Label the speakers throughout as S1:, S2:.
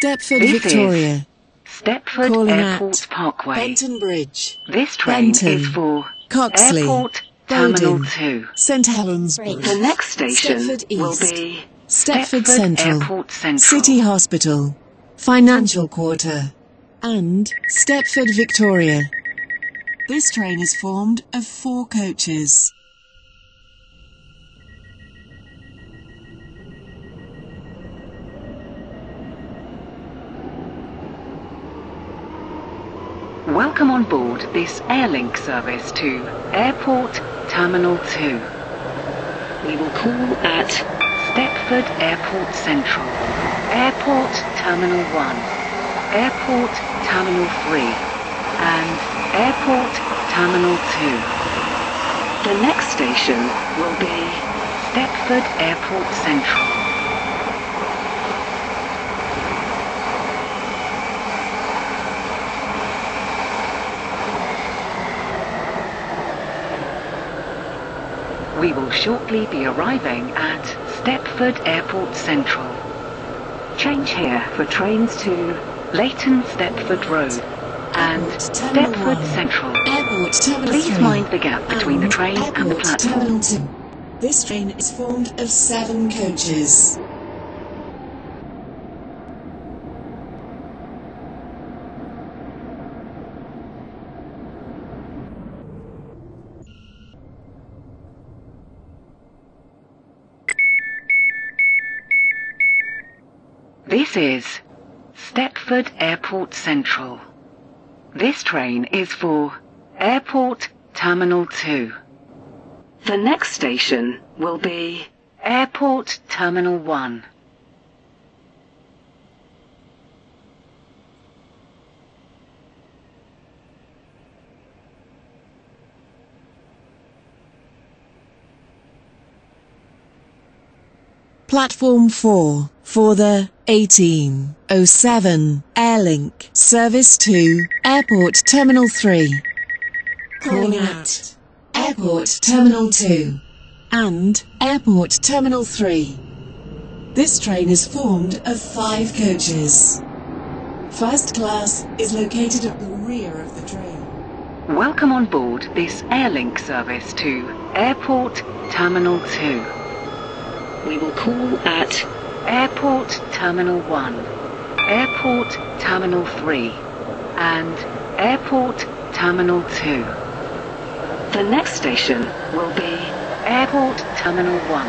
S1: Stepford
S2: This is
S1: Victoria.
S2: Stepford
S1: Calling
S2: Airport
S1: at
S2: Parkway.
S1: Benton Bridge.
S2: This train
S1: Benton,
S2: is for
S1: Coxly,
S2: Airport Terminal
S1: Bowden,
S2: 2.
S1: St Helens Bridge.
S2: The next station
S1: Stepford
S2: will be
S1: Stepford
S2: Stepford
S1: Central.
S2: Airport Central.
S1: City Hospital. Financial Quarter. And Stepford Victoria. This train is formed of four coaches.
S2: Welcome on board this Airlink service to Airport Terminal 2. We will call at Stepford Airport Central, Airport Terminal 1, Airport Terminal 3, and Airport Terminal 2. The next station will be Stepford Airport Central. We will shortly be arriving at Stepford Airport Central. Change here for trains to Leighton Stepford Road and Stepford. Central. Please mind the gap between the
S1: um,
S2: train and the platform.
S1: This train is formed of seven coaches.
S2: This is Stepford Airport Central. This train is for Airport Terminal 2. The next station will be Airport Terminal 1.
S1: Platform 4 for the 1807 Airlink Service to Airport Terminal 3. Calling at Airport Terminal 2 and Airport Terminal 3. This train is formed of five coaches. First class is located at the rear of the train.
S2: Welcome on board this Airlink service to Airport Terminal 2. We will call at Airport Terminal 1, Airport Terminal 3, and Airport Terminal 2. The next station will be Airport Terminal 1.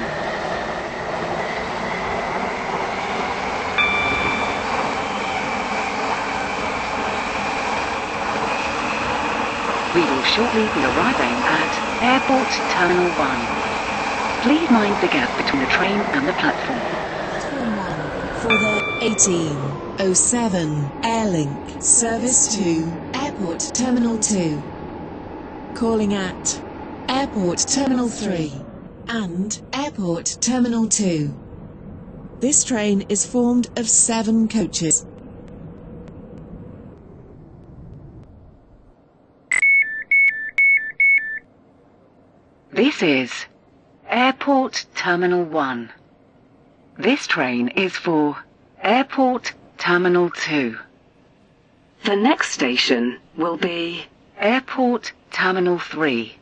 S2: We will shortly be arriving at Airport Terminal 1. Please mind the gap between the train and the platform.
S1: Platform 1 for the 1807 Airlink Service to Airport Terminal 2. Calling at Airport Terminal 3 and Airport Terminal 2. This train is formed of seven coaches.
S2: This is Airport Terminal 1. This train is for Airport Terminal 2. The next station will be Airport Terminal 3.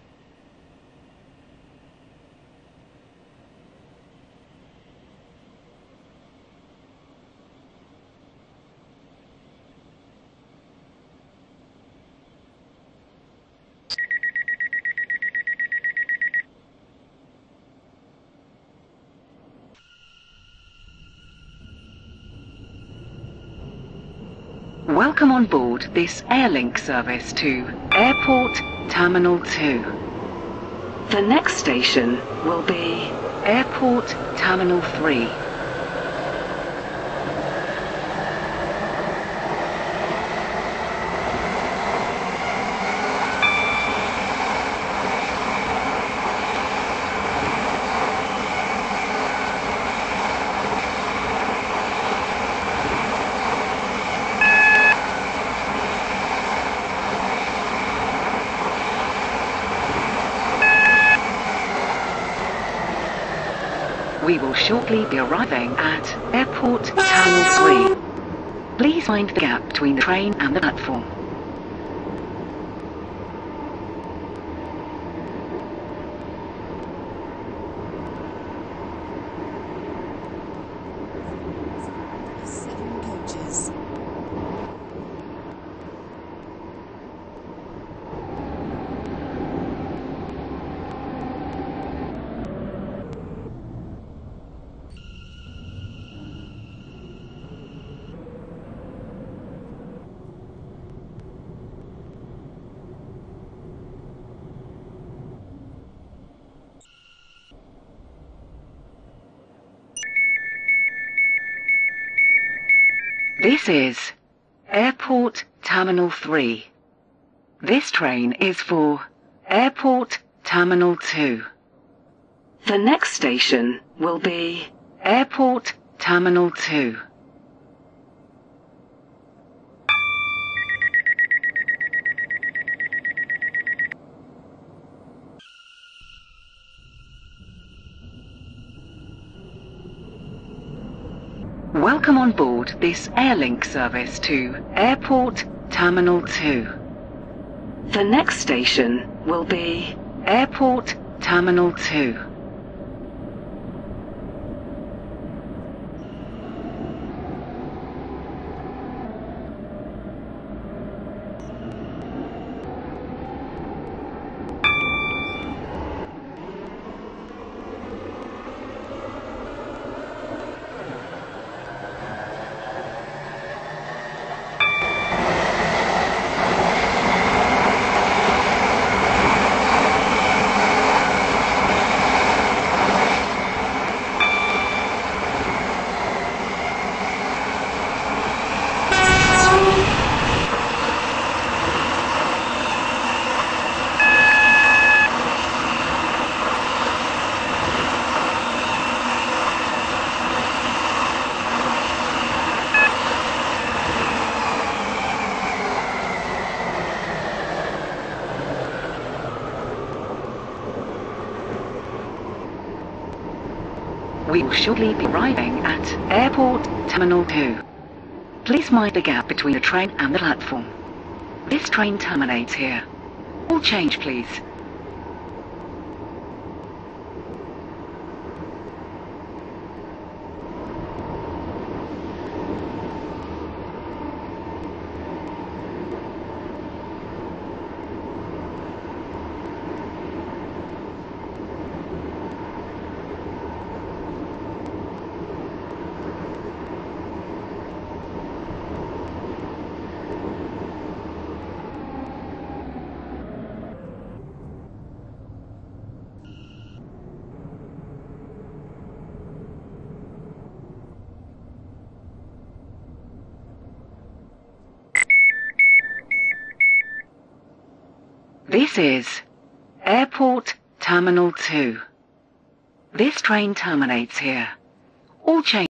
S2: Welcome on board this Airlink service to Airport Terminal 2. The next station will be Airport Terminal 3. We will shortly be arriving at Airport Terminal 3. Please find the gap between the train and the platform.
S1: Seven coaches.
S2: This is Airport Terminal 3. This train is for Airport Terminal 2. The next station will be Airport Terminal 2. Welcome on board this Airlink service to Airport Terminal 2. The next station will be Airport Terminal 2. We will shortly be arriving at Airport Terminal 2. Please mind the gap between the train and the platform. This train terminates here. All change, please. This is Airport Terminal 2. This train terminates here. All change.